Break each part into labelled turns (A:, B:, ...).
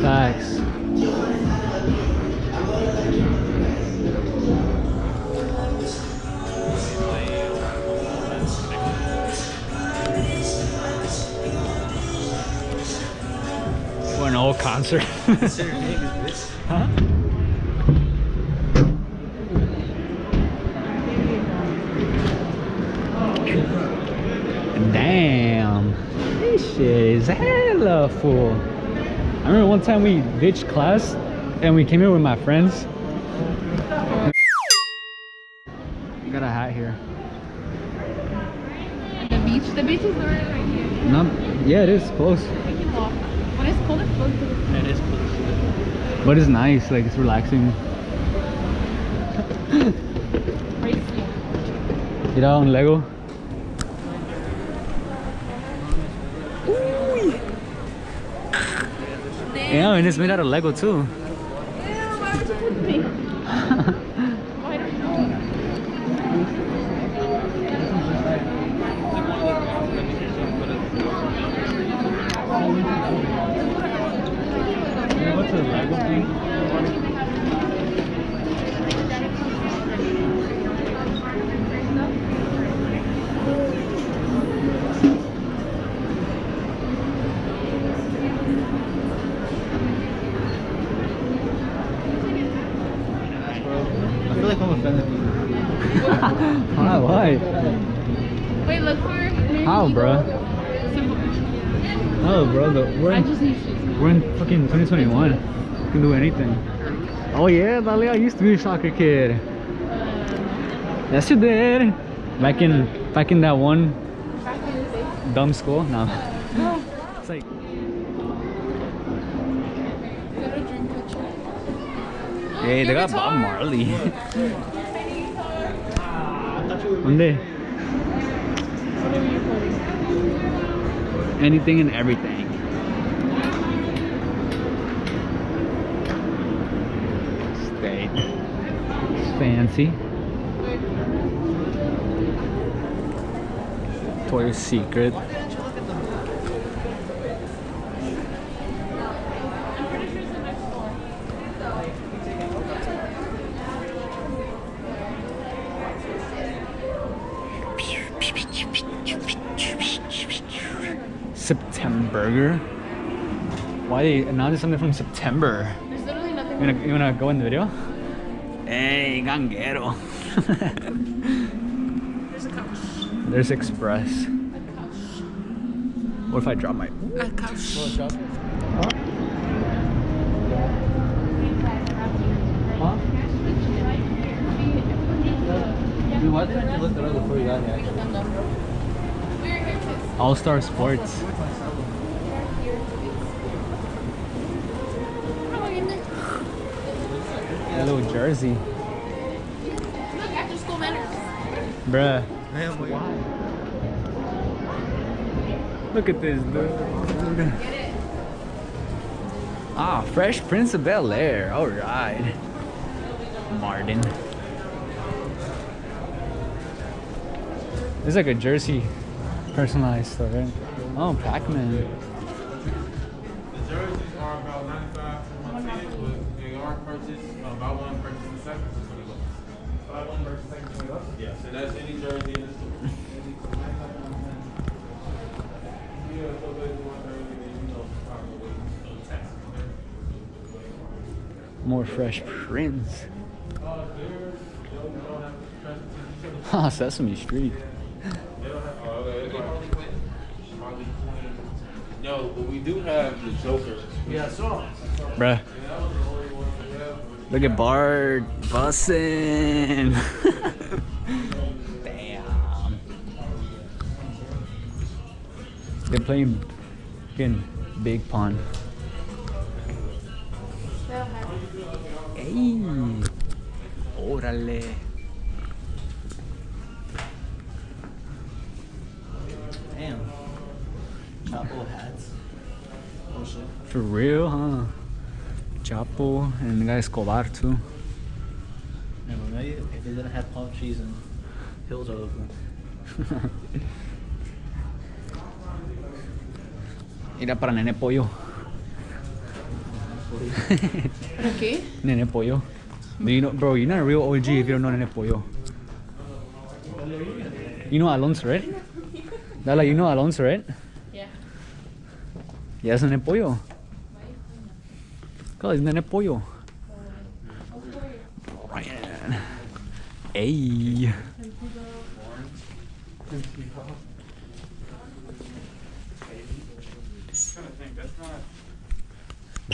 A: Facts. We're an old concert. huh? Damn. This shit is hella full. I remember one time we ditched class and we came here with my friends. Got a hat here.
B: The beach. The beach is right right here.
A: No, yeah, it is close.
B: We can walk. When it's cold, it's close to the
A: It is close. But it's nice, like it's relaxing.
B: crazy.
A: Get out on Lego. Yeah, and it's made out of Lego too.
B: Why 21. You
A: can do anything. Oh yeah, Dali, I used to be a soccer kid. Yes, you did. Back in, back in that one dumb school. No. It's like. Hey, they got Bob Marley. One day. Anything and everything. Fancy. Victoria's Secret. September. Why they announced something from September?
B: There's literally nothing.
A: You wanna, you wanna go in the video? Hey, ganguero.
B: There's a couch.
A: There's Express. What if I drop my?
B: A couch.
C: Dude, why didn't you look it up before you got here?
A: All Star Sports. A little jersey,
B: Look, after school manners.
A: bruh.
C: Man.
A: Look at this, dude. Ah, Fresh Prince of Bel Air. All right. Martin. It's like a jersey personalized store, right? Oh, Pac-Man.
D: Jersey, then you know, probably, so taxes, okay?
A: More Fresh Prince.
D: Uh, there, gonna trust
A: Ah, Sesame Street.
D: They don't have, oh, okay, okay. Harley Quinn. No, but we do have the Joker. Yeah, I saw.
A: Bruh.
D: That was the only one we have.
A: Look at Bart bussin'. They're playing fucking Big Pun. Hey. Órale.
C: Damn. Chapo hats. Oh shit.
A: For real, huh? Chapo and the guy Escobar too.
C: Never maybe if they didn't have palm trees and hills all over.
A: Era para nene pollo.
B: ¿Para qué?
A: nene pollo. Do you know, bro? You're not a real OG if you don't know nene pollo. You know Alonso, right? Dala, you know Alonso, right?
B: Yeah.
A: Yeah, es nene pollo. God, it's nene pollo. Ryan. Hey.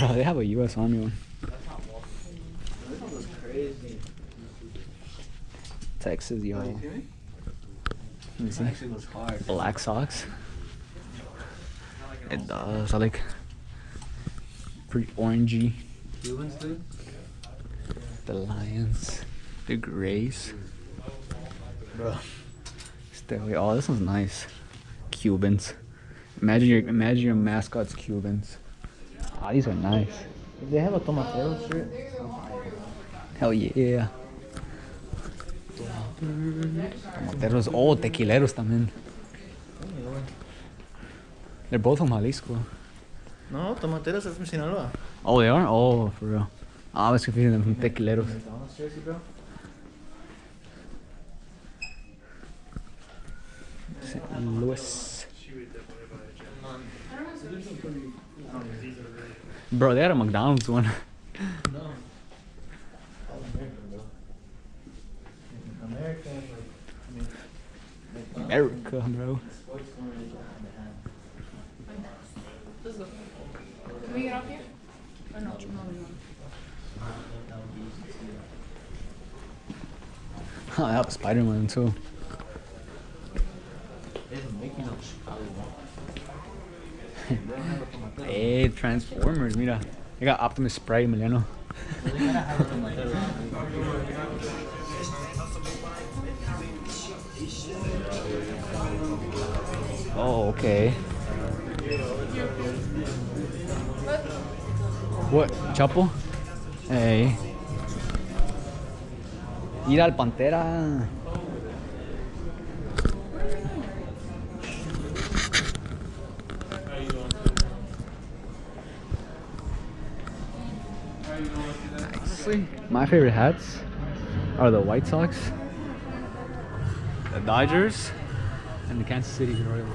A: Bro, they have a U.S. Army one.
C: This one was.
A: Texas, yo. Let me see.
C: hard.
A: Black socks. It does. I like pretty orangey.
C: Cubans, dude.
A: The lions, the grays.
C: Bro.
A: Still, oh, this one's nice. Cubans. Imagine your imagine your mascot's Cubans. Ah, these are nice.
C: If they have a tomatero shirt,
A: Hell yeah. Tomateros, oh, tequileros también. They're both from Jalisco.
C: no, tomateros are from Sinaloa.
A: Oh, they are? Oh, for real. I was confusing them from tequileros. St. Louis. Bro, they had a McDonald's one.
C: No. All American, bro. American, like, I mean,
A: America, bro.
C: sports don't really go hand in hand.
B: Let's go. Can we get off here? Or no? No, no, no.
C: That would be easy to do.
A: I have Spider-Man too. Hey, Transformers, mira. They got Optimus Prime, Emiliano.
C: So they gotta have a tomatero.
A: Oh, okay. What? Chapo? Hey. Ir al Pantera. Honestly, my favorite hats are the White Sox, the Dodgers, and the Kansas City Royals.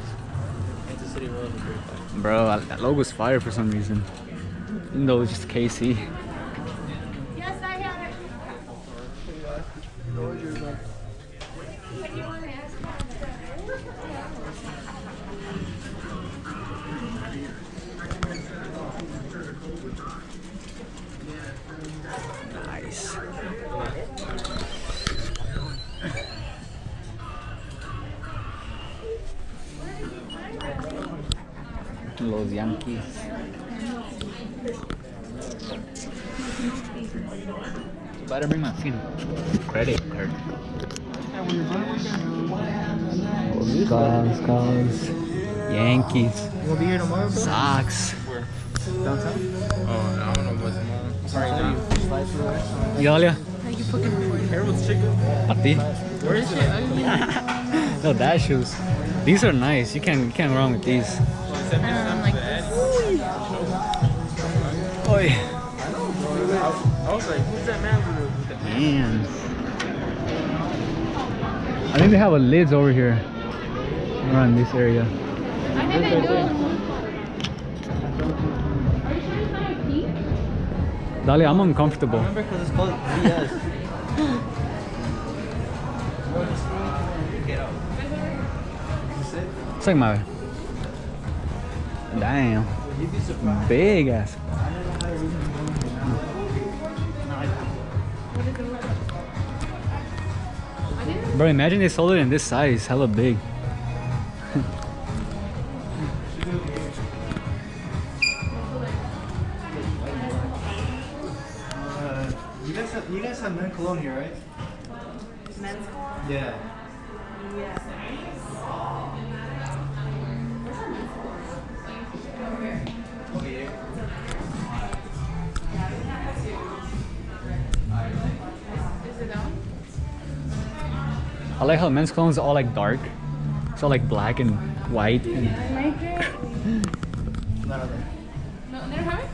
C: Kansas City Royals.
A: Bro, that- that logo's fire for some reason. Even though it's just KC. Los Yankees. Better bring my fucking credit card. Cubs, Cubs, Yankees,
C: You gonna be here tomorrow, bro?
A: Sox.
C: Downtown?
D: Oh, I don't know what's tomorrow. Sorry, now.
C: Slide through there.
A: Dalia,
B: Are you fucking recording?
D: Harold's chicken.
A: a ti.
D: Where is it?
A: No, that shoes. These are nice. You can't, you can't go wrong with these.
D: Send
B: I'm like
D: to.
A: Oi.
D: I was like, who's that man with the, with.
A: I think they have a lids over here. Around this area.
B: I think I do. Are you sure it's not a key?
A: Dali, I'm uncomfortable.
C: Remember, because it's called VS. Get out.
A: It's like my. Damn. Big ass. Bro, imagine they sold it in this size. Hella big. I like how men's cologne is all like dark. It's all like black and white and
B: Make it.
C: None of them.
B: No, they don't have it?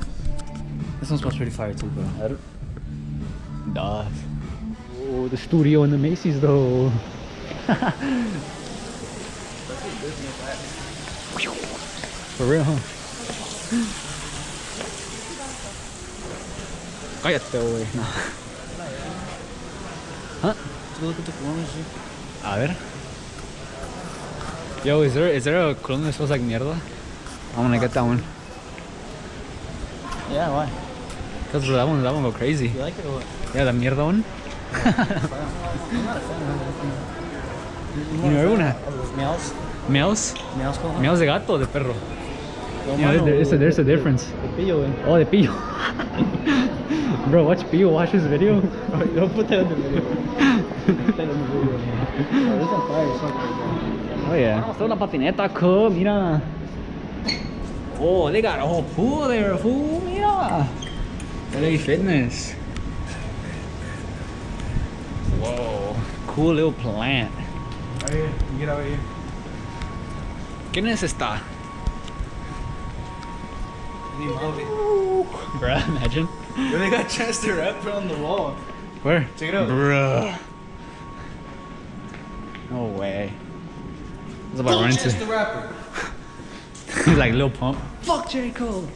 C: This one smells pretty fire too, bro. I don't,
A: does. Oh, the studio in the Macy's though. For real, huh? Cállate, güey. No. Huh?
C: Let's go look at the cologne and shit.
A: A ver. Yo, is there is there a cologne that smells like mierda? I wanna get that one.
C: Yeah, why?
A: Cause that one that one go crazy.
C: You like it or what?
A: Yeah, the mierda one.
C: I'm not a fan of that thing.
A: You know everyone
C: Meows?
A: Meows?
C: Meows cologne?
A: Meows de gato o de perro?
C: Yo,
A: Yeah,
C: mano,
A: there's a, there's a difference.
C: The pillo, güey.
A: Oh, de Pillo. Bro, watch Pillo watch this video.
C: Don't put that in the video. Put that in the video, man. Oh, this on fire as fuck right now.
A: Oh yeah. Vamos a patineta, cool, mira. Oh, they got a whole pool there, fool, mira. LA Fitness. Whoa, cool little plant.
D: Hey, get out of here.
A: ¿Quién es esta?
C: Ni.
A: Bruh, imagine.
C: Yo, they got Chance the Rapper on the wall.
A: Where?
C: Check it out.
A: Bruh. No way. What's about running
C: Chance
A: to?
C: the Rapper.
A: He's like Lil Pump.
C: Fuck J. Cole.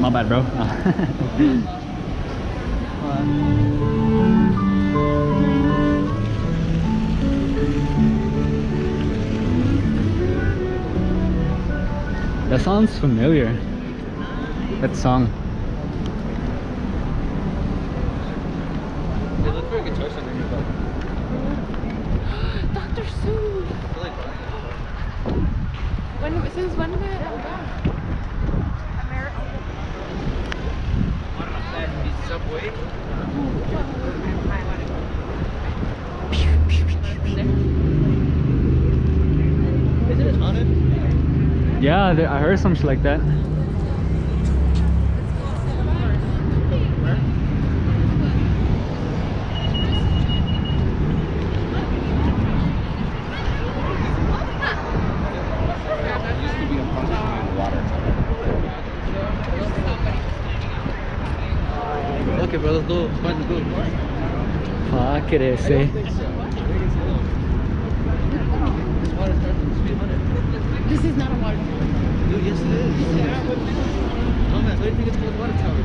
A: My bad, bro. that sounds familiar. That song.
C: They look for a guitar center here, but
B: Dr. Seuss.
C: I feel like
B: When, since when did it?
C: Subway. It haunted?
A: Yeah, I heard some shit like that.
C: Okay, bro, let's go find the book.
A: Fuck it, ese.
C: This water starts at
B: This is not a water.
C: Dude, yes it is. Dumbass, why do you think it's called water tower?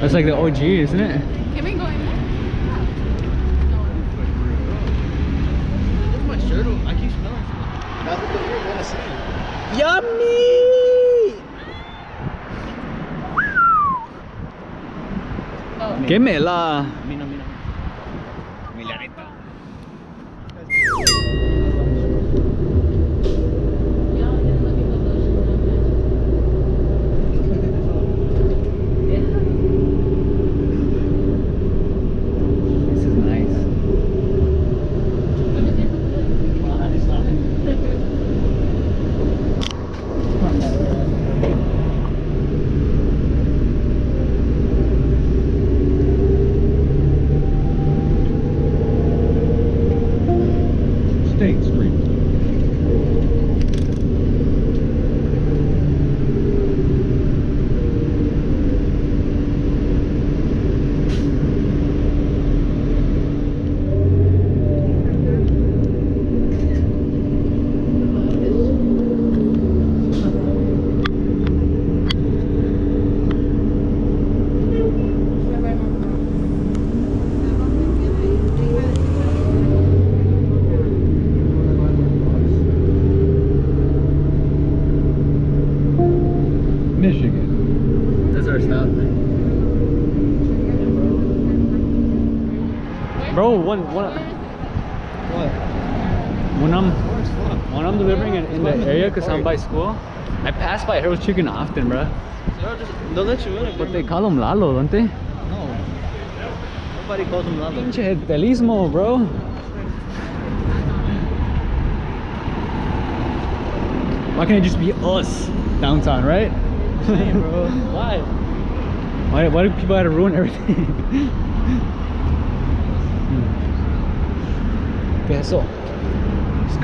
A: That's like the OG, isn't it?
B: Can we go in there?
C: Look at my shirt. I keep smelling shit. That's what the weird wanna say.
A: Yummy!
B: Oh.
A: Quémela.
C: Mira, mira.
A: Milanita. This is nice.
D: State Street. Michigan.
A: That's our stop. Bro, one, one,
C: What?
A: when I'm when I'm delivering in, in the area because I'm by school, I pass by Harold's Chicken often, bro.
C: They'll just, they'll let you in
A: But they call him Lalo, don't they?
C: No. Nobody calls him Lalo.
A: Pinche delismo, bro. Why can't it just be us downtown, right?
C: Saying, bro. Why?
A: Why, why do people have to ruin everything? ¿Qué es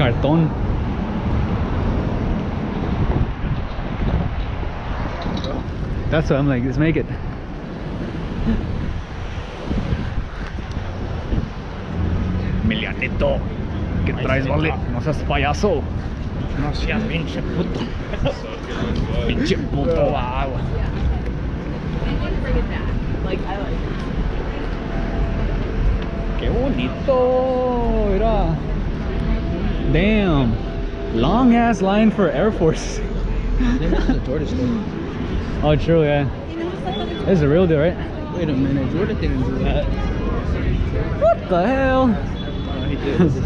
A: cartón. That's what I'm like, let's make it. Milianito, ¿qué traes, vale? No seas payaso. No seas pinche puto. Pinche puto agua.
B: They want to bring it back. Like, I like it.
A: Qué bonito, mira. Damn. Long ass line for Air Force.
C: This is the Jordan store.
A: Oh, true, yeah. This is a real deal, right?
C: Wait a minute, Jordan didn't do that.
A: What the hell?
C: No, he did. It's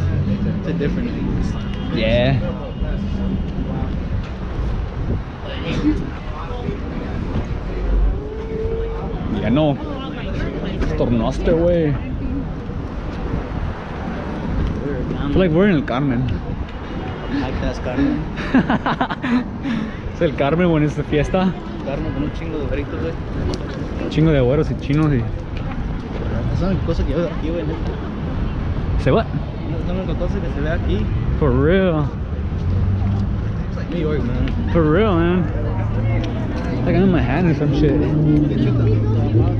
C: a different thing.
A: Yeah. Ya no. Tornaste, güey. I feel like we're in El Carmen.
C: Like that's Carmen.
A: es el Carmen it's the fiesta.
C: Carmen con un chingo de veritos, güey.
A: Chingo de güeros y chinos y...
C: Esa es cosa que yo veo aquí, güey. neta.
A: Say what?
C: Esa es la única cosa que se ve aquí.
A: For real.
C: It's like New York, man.
A: For real, man. Like I'm in Manhattan or some shit. Mira.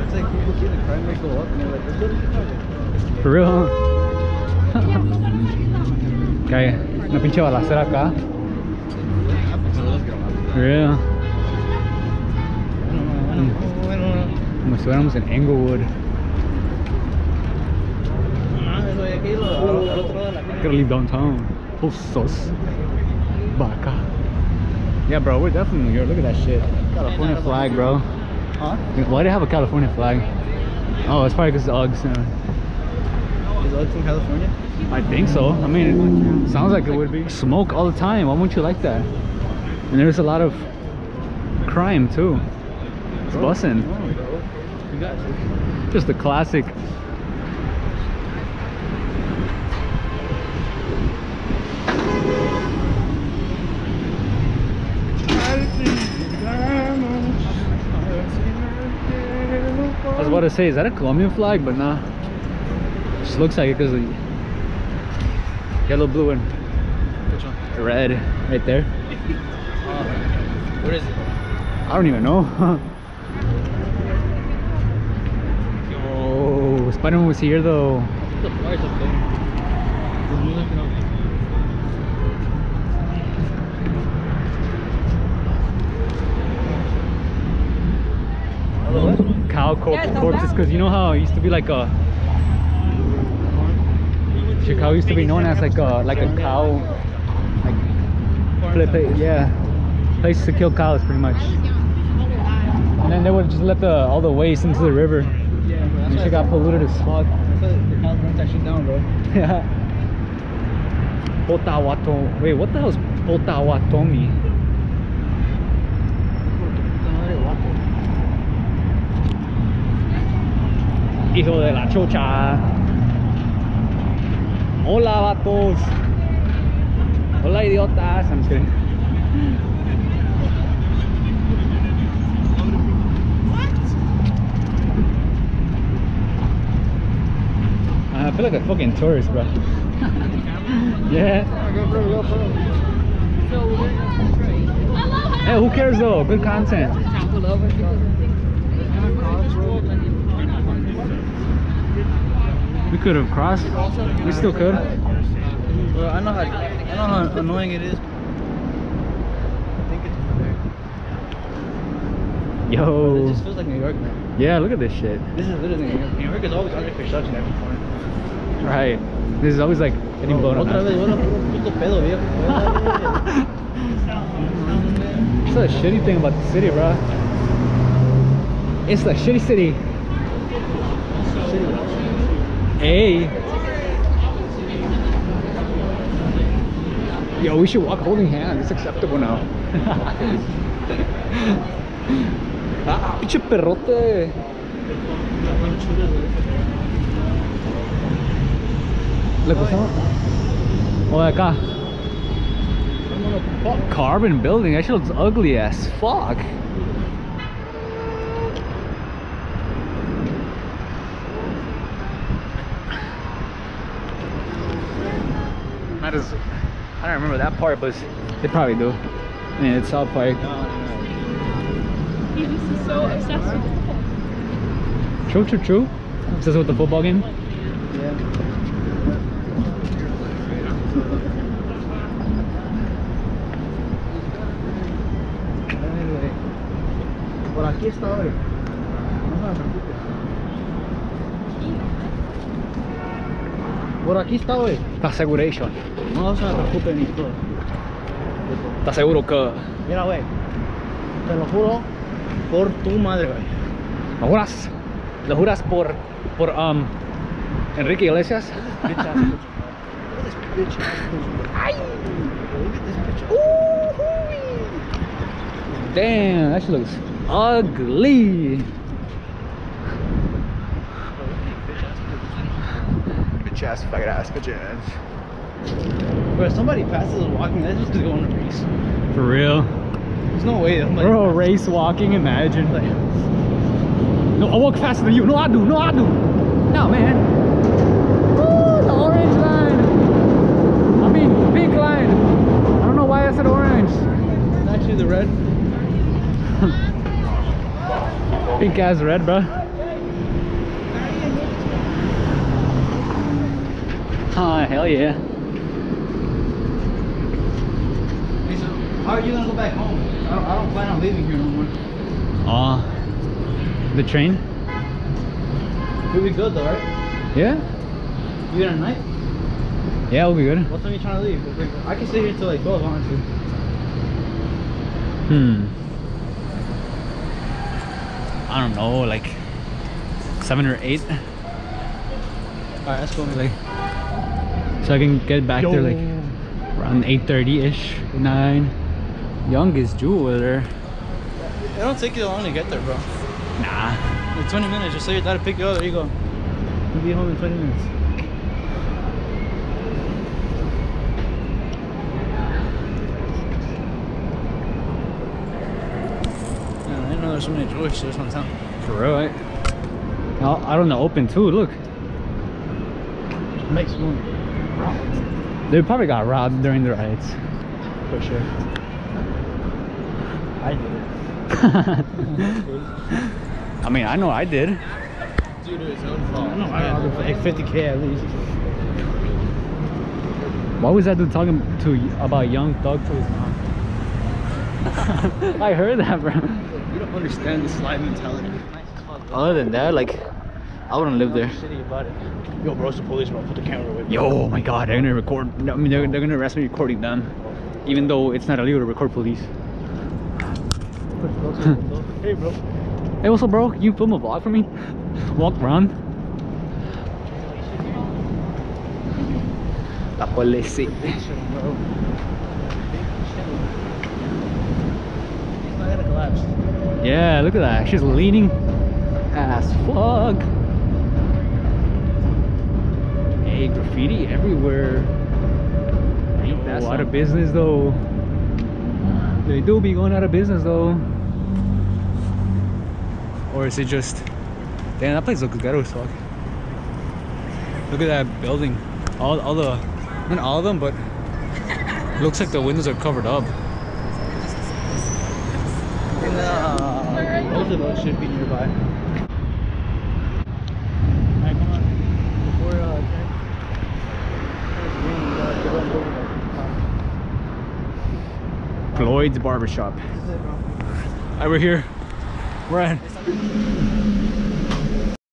C: It's like people see the crime rate go up and they're like, let's go to Chicago.
A: For real. que hay una pinche balacera acá. For real. Como si estuviéramos en Englewood.
C: Ah, eso de aquí, lo- al al otro lado de la calle.
A: Gotta leave downtown. Pusos. Vaca. Yeah, bro, we're definitely York. Look at that shit. California flag, bro.
C: Huh?
A: Why do they have a California flag? Oh, it's probably because the Uggs. uh,
C: Is Uggs from California?
A: I think so. I mean, it sounds like it would be. Smoke all the time. Why wouldn't you like that? And there's a lot of crime too. It's bussin'.
C: Bro. You got it.
A: Just the classic. I was about to say, is that a Colombian flag? But nah. Just looks like it because the yellow, blue, and
C: Which one?
A: red right there.
C: Uh, what is it?
A: I don't even know. oh, Spider-Man was here though.
C: The flyers up there. The music and all. Oh, what?
A: Cow corp-
B: Yeah,
A: corpses, because you know how it used to be like a Chicago used to be known as like a like a cow like yeah, place to kill cows pretty much. And then they would just let the all the waste into the river. And shit got polluted as fuck.
C: the cows burnt that shit down, bro.
A: Yeah. Potawatomi. Wait, what the hell is Potawatomi? Hijo de la chocha. Hola, vatos. Hola, idiotas. I'm just ah, kidding. I feel like a fucking tourist, bro. yeah. Hey, who cares though? Good content. We could have crossed. We still could.
C: Bro, I know how I know how annoying it is. I think it's there. It
A: Yo.
C: just feels like New York, man.
A: Yeah, look at this shit.
C: This is literally New York. New York is always under construction every corner.
A: Right. This is always like getting blown up.
C: Otra vez, puto pedo, viejo.
A: That's the shitty thing about the city, bro. It's the shitty city. Hey. Yo, we should walk holding hands. It's acceptable now. ah, pinche perrote. Look, what's up? Oh, acá. Carbon building. That shit looks ugly as fuck. Don't remember that part, but they probably do. I mean, it's South Park.
B: He was so obsessed with football.
A: True, true, true. Obsessed with the football game.
C: Anyway, por aquí está hoy. No se preocupe. Por aquí está hoy.
A: ¿Estás seguration?
C: No se preocupe ni todo.
A: ¿Estás seguro que
C: Mira, güey. Te lo juro por tu madre, güey.
A: lo juras? ¿Lo juras por, por um, Enrique Iglesias?
C: Ooh,
A: Damn, that looks ugly. Bitch ass, faggot ass, bitch ass.
C: Bro, if somebody passes walking, that's just going to race.
A: For real?
C: There's no way. I'm like,
A: Bro, race walking, imagine.
C: like,
A: No, I walk faster than you. No, I do. No, I do. No, man. Woo, the orange line. I mean, pink line. I don't know why I said orange.
C: it's actually the red.
A: Pink as red, bro. Oh, hell yeah.
C: Hey, so how are you gonna go back home? I don't, I don't plan on leaving here no more.
A: Oh, the train?
C: We'll be good though, right?
A: Yeah?
C: You got a night?
A: Yeah, we'll be good.
C: What time are you trying to leave? I can stay here till like 12, honestly.
A: Hmm. I don't know, like seven or eight.
C: Alright, let's go.
A: Like, so I can get back there like around 8.30 ish, 9. Young is Jewel over there.
C: It don't take you long to get there, bro.
A: Nah.
C: Like 20 minutes, just say your dad to pick you up, there you go. You'll be home in 20 minutes. Yeah, I didn't know there's so many Jewish stores in town.
A: For real, right? Out, out on the open too, look.
C: Makes room.
A: They probably got robbed during the riots.
C: For sure. I did it.
A: I mean, I know I did.
C: Due to his own fault. I know I robbed him for like 50k at least.
A: Why was that dude talking to about Young Thug to his mom? I heard that, bro.
C: You don't understand the slide mentality.
A: Other than that, like, I wouldn't live there.
C: Shitty about it. Yo, bro, it's the police, bro. Put the camera away.
A: Yo, oh my god, they're gonna record. I mean, they're, they're gonna arrest me recording them. Even though it's not illegal to record police.
C: hey, bro.
A: Hey, what's up, bro? Can you film a vlog for me? Walk around. La policía.
C: bro. He's not gonna collapse.
A: Yeah, look at that. She's leaning as fuck. Graffiti everywhere.
C: Ain't that
A: Oh, out of business though. They do be going out of business though. Or is it just damn that place looks ghetto as fuck. Look at that building. All all the not all of them, but looks like the windows are covered up.
C: No. Both of those should be nearby. Alright, come on. Before, uh,
A: Floyd's barbershop.
C: It.
A: Alright, we're here. We're at